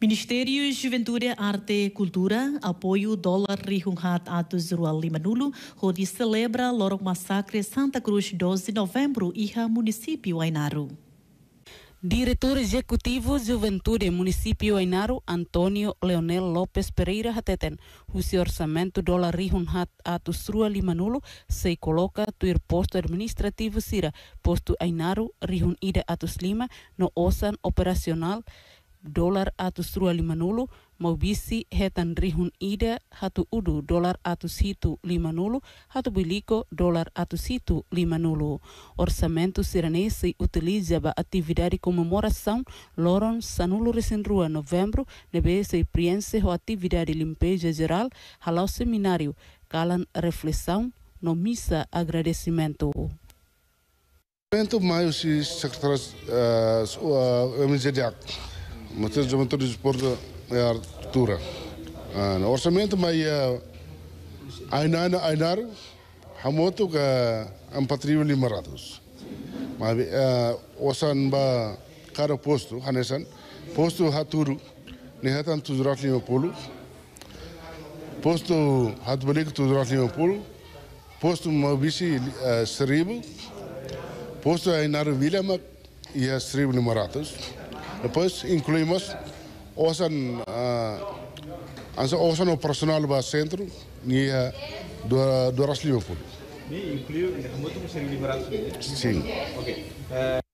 Ministério Juventude, Arte e Cultura, apoio dólar rihunhat atos rural limanulu, onde celebra Lorong Massacre Santa Cruz 12 de novembro, iha município Ainaru. Diretor Executivo Juventude Município Ainaro, Antônio Leonel Lopes Pereira Hateten, o seu orçamento dólar rihun hat atus rua limanulo, se coloca tuir posto administrativo sira, posto Ainaro rihun ida atus lima, no osan operacional, dólar atus rua limanulo, Maubisi hetan rihun ida hatu udu dolar atus hitu lima nulu, hatu biliko dolar atus hitu lima nulu. Orçamento siranês se utiliza para atividade comemoração Loron Sanulo Resenrua novembro, nebe se preenche a atividade limpeza geral, halau seminário, calan reflexão, no missa agradecimento. Momento mais se secretário uh, uh, MZDAC, Matheus Juventude de Esporte é a altura. Uh, no orçamento mai uh, ainana ainar hamoto ka 4500. Mas uh, osan ba cada posto hanesan posto haturu ni hatan 750 posto hat balik 750 posto mabisi uh, 1000 posto ainar vilama ia 1500 depois incluímos osan uh, ansa osan operasional ba centro ni uh, 250 Ini incluiu muito com 1.500 sim. Ok.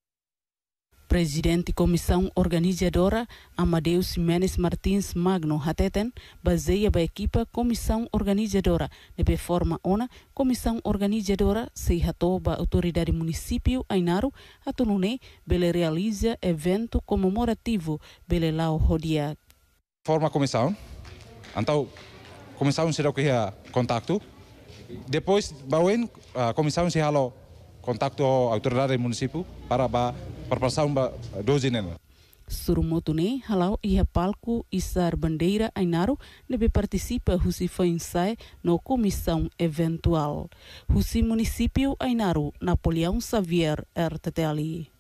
Presidente Comissão Organizadora Amadeus Menes Martins Magno Hateten baseia a equipa Comissão Organizadora de forma ona Comissão Organizadora se hatoba Autoridade Município Ainaru atunune bele realiza evento comemorativo bele lao rodia forma comissão. Então, comissão será que é contato. Depois, a comissão se halo contato autoridade município para a preparação da dozinen. Surumotune halau ia palco isar bandeira Ainaru nebe participa husi sai no comissão eventual. Husi município Ainaru Napoleão Xavier RTTLI.